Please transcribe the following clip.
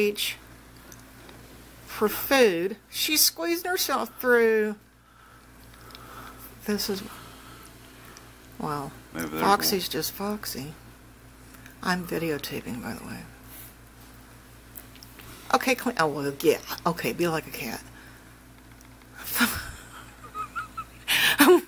reach for food. She's squeezing herself through. This is, well, Foxy's one. Foxy's just Foxy. I'm videotaping, by the way. Okay, clean. Oh, well, yeah. Okay, be like a cat. Oh